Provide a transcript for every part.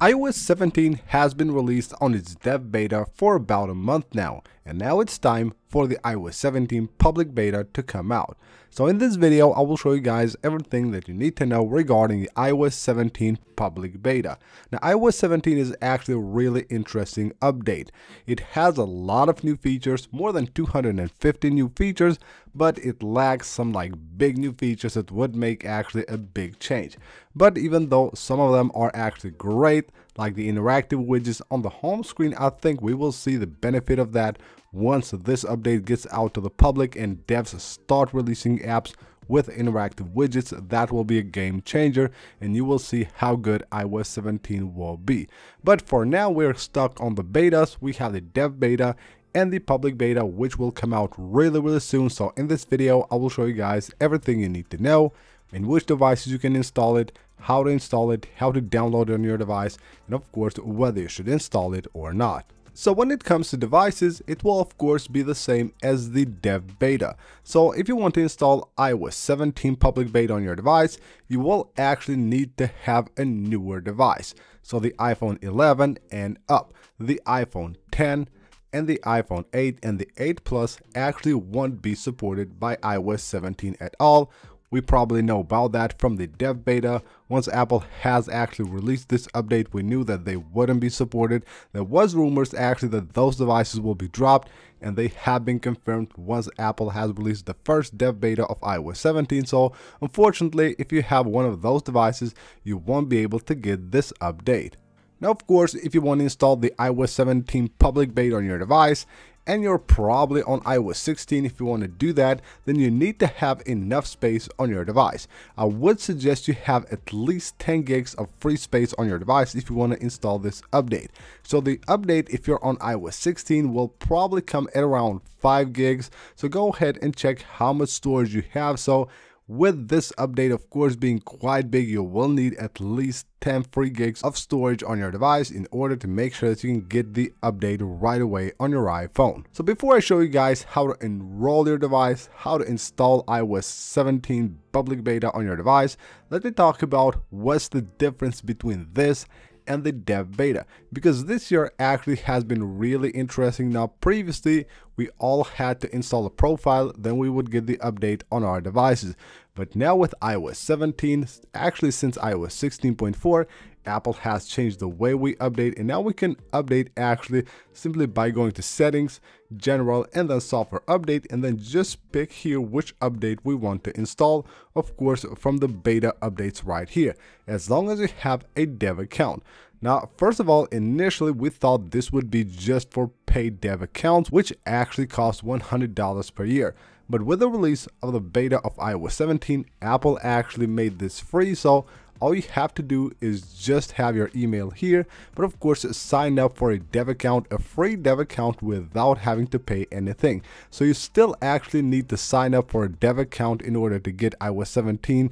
iOS 17 has been released on its dev beta for about a month now, and now it's time for the iOS 17 public beta to come out. So in this video, I will show you guys everything that you need to know regarding the iOS 17 public beta. Now iOS 17 is actually a really interesting update. It has a lot of new features, more than 250 new features, but it lacks some like big new features that would make actually a big change. But even though some of them are actually great, like the interactive widgets on the home screen, I think we will see the benefit of that once this update gets out to the public and devs start releasing apps with interactive widgets. That will be a game changer and you will see how good iOS 17 will be. But for now we're stuck on the betas. We have the dev beta and the public beta which will come out really really soon. So in this video I will show you guys everything you need to know in which devices you can install it how to install it how to download it on your device and of course whether you should install it or not so when it comes to devices, it will of course be the same as the dev beta. So if you want to install iOS 17 public beta on your device, you will actually need to have a newer device. So the iPhone 11 and up, the iPhone 10, and the iPhone 8 and the 8 Plus actually won't be supported by iOS 17 at all, we probably know about that from the dev beta. Once Apple has actually released this update, we knew that they wouldn't be supported. There was rumors actually that those devices will be dropped and they have been confirmed once Apple has released the first dev beta of iOS 17. So unfortunately, if you have one of those devices, you won't be able to get this update. Now, of course, if you want to install the iOS 17 public beta on your device, and you're probably on iOS 16 if you want to do that, then you need to have enough space on your device. I would suggest you have at least 10 gigs of free space on your device if you want to install this update. So the update if you're on iOS 16 will probably come at around 5 gigs. So go ahead and check how much storage you have. So with this update of course being quite big, you will need at least 10 free gigs of storage on your device in order to make sure that you can get the update right away on your iPhone. So before I show you guys how to enroll your device, how to install iOS 17 public beta on your device, let me talk about what's the difference between this and the dev beta. Because this year actually has been really interesting. Now previously we all had to install a profile then we would get the update on our devices. But now with iOS 17 actually since iOS 16.4 Apple has changed the way we update and now we can update actually simply by going to settings, general and then software update and then just pick here which update we want to install of course from the beta updates right here as long as you have a dev account. Now, first of all, initially we thought this would be just for paid dev accounts, which actually cost $100 per year. But with the release of the beta of iOS 17, Apple actually made this free, so all you have to do is just have your email here but of course sign up for a dev account a free dev account without having to pay anything. So you still actually need to sign up for a dev account in order to get iOS 17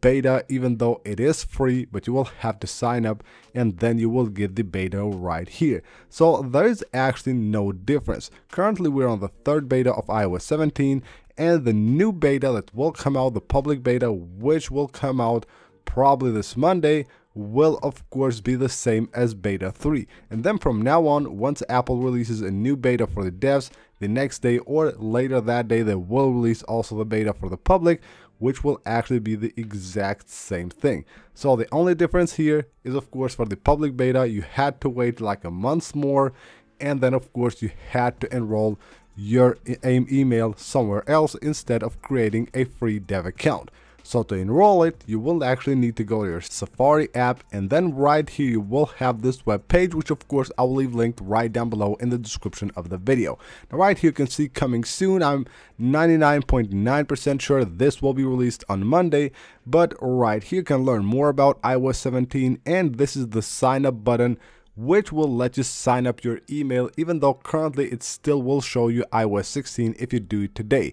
beta even though it is free but you will have to sign up and then you will get the beta right here. So there is actually no difference. Currently we're on the third beta of iOS 17 and the new beta that will come out the public beta which will come out probably this Monday, will of course be the same as beta 3 and then from now on once apple releases a new beta for the devs the next day or later that day they will release also the beta for the public which will actually be the exact same thing. So the only difference here is of course for the public beta you had to wait like a month more and then of course you had to enroll your AIM email somewhere else instead of creating a free dev account so to enroll it, you will actually need to go to your Safari app and then right here you will have this web page which of course I will leave linked right down below in the description of the video. Now right here you can see coming soon, I'm 99.9% sure this will be released on Monday, but right here you can learn more about iOS 17 and this is the sign up button which will let you sign up your email even though currently it still will show you iOS 16 if you do it today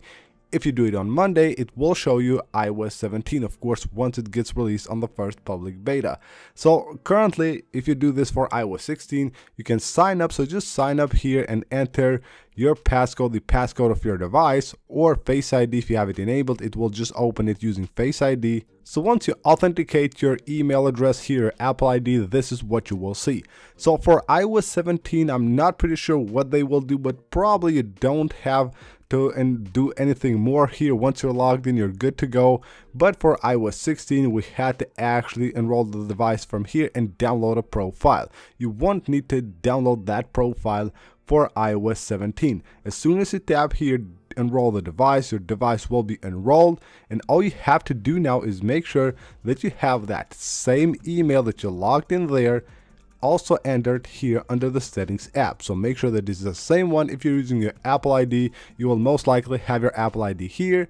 if you do it on Monday, it will show you iOS 17, of course, once it gets released on the first public beta. So currently, if you do this for iOS 16, you can sign up. So just sign up here and enter your passcode, the passcode of your device, or Face ID if you have it enabled, it will just open it using Face ID. So once you authenticate your email address here, Apple ID, this is what you will see. So for iOS 17, I'm not pretty sure what they will do, but probably you don't have to and do anything more here. Once you're logged in, you're good to go. But for iOS 16, we had to actually enroll the device from here and download a profile. You won't need to download that profile for iOS 17. As soon as you tap here, enroll the device, your device will be enrolled and all you have to do now is make sure that you have that same email that you logged in there also entered here under the settings app. So make sure that this is the same one. If you're using your Apple ID, you will most likely have your Apple ID here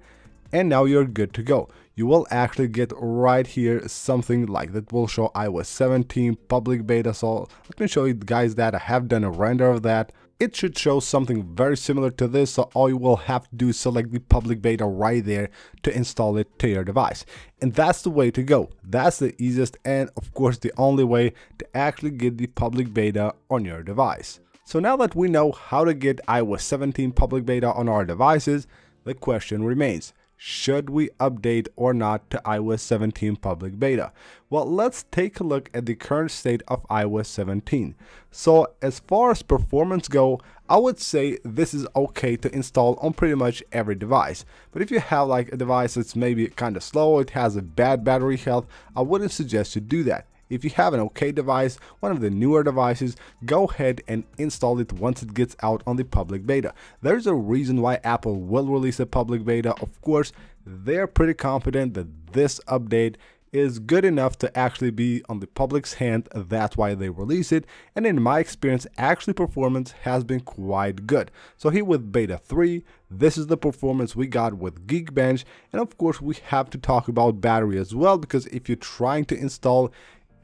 and now you're good to go. You will actually get right here something like that will show iOS 17 public beta. So let me show you guys that I have done a render of that. It should show something very similar to this so all you will have to do is select the public beta right there to install it to your device. And that's the way to go. That's the easiest and of course the only way to actually get the public beta on your device. So now that we know how to get iOS 17 public beta on our devices the question remains should we update or not to iOS 17 public beta? Well, let's take a look at the current state of iOS 17. So as far as performance go, I would say this is okay to install on pretty much every device. But if you have like a device that's maybe kind of slow, it has a bad battery health, I wouldn't suggest you do that. If you have an OK device, one of the newer devices, go ahead and install it once it gets out on the public beta. There's a reason why Apple will release a public beta. Of course, they're pretty confident that this update is good enough to actually be on the public's hand that's why they release it and in my experience actually performance has been quite good so here with beta 3 this is the performance we got with geekbench and of course we have to talk about battery as well because if you're trying to install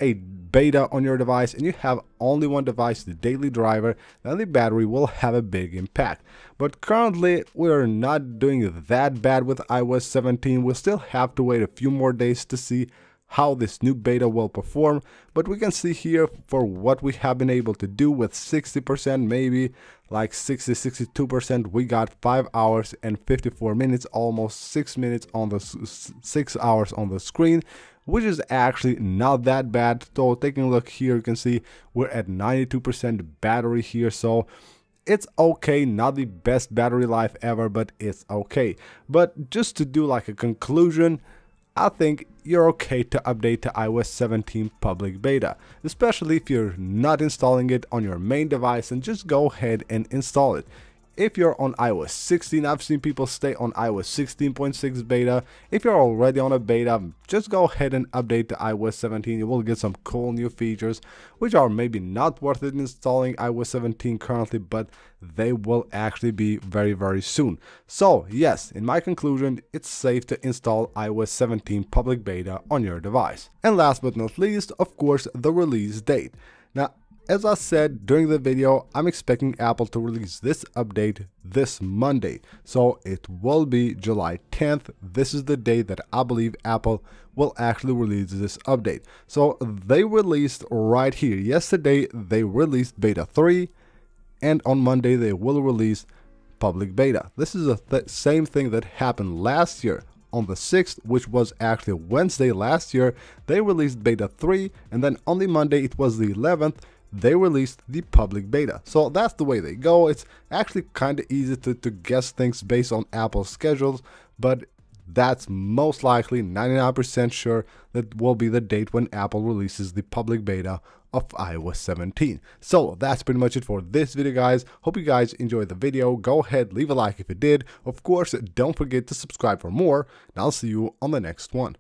a beta on your device and you have only one device, the daily driver, then the battery will have a big impact. But currently, we're not doing that bad with iOS 17. We'll still have to wait a few more days to see how this new beta will perform but we can see here for what we have been able to do with 60% maybe like 60 62% we got 5 hours and 54 minutes almost 6 minutes on the 6 hours on the screen which is actually not that bad. So taking a look here, you can see we're at 92% battery here. So it's okay, not the best battery life ever, but it's okay. But just to do like a conclusion, I think you're okay to update to iOS 17 public beta, especially if you're not installing it on your main device and just go ahead and install it. If you're on iOS 16, I've seen people stay on iOS 16.6 beta. If you're already on a beta, just go ahead and update to iOS 17. You will get some cool new features, which are maybe not worth it installing iOS 17 currently, but they will actually be very, very soon. So yes, in my conclusion, it's safe to install iOS 17 public beta on your device. And last but not least, of course, the release date. Now, as I said during the video, I'm expecting Apple to release this update this Monday. So it will be July 10th. This is the day that I believe Apple will actually release this update. So they released right here. Yesterday, they released beta 3 and on Monday, they will release public beta. This is the th same thing that happened last year on the 6th, which was actually Wednesday last year, they released beta 3, and then on the Monday, it was the 11th, they released the public beta. So that's the way they go. It's actually kind of easy to, to guess things based on Apple's schedules, but that's most likely 99% sure that will be the date when Apple releases the public beta of iOS 17. So that's pretty much it for this video guys. Hope you guys enjoyed the video. Go ahead, leave a like if you did. Of course, don't forget to subscribe for more, and I'll see you on the next one.